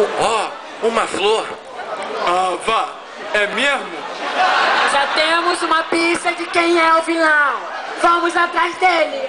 Ó, oh, uma flor. Ah, vá. É mesmo? Já temos uma pista de quem é o vilão. Vamos atrás dele.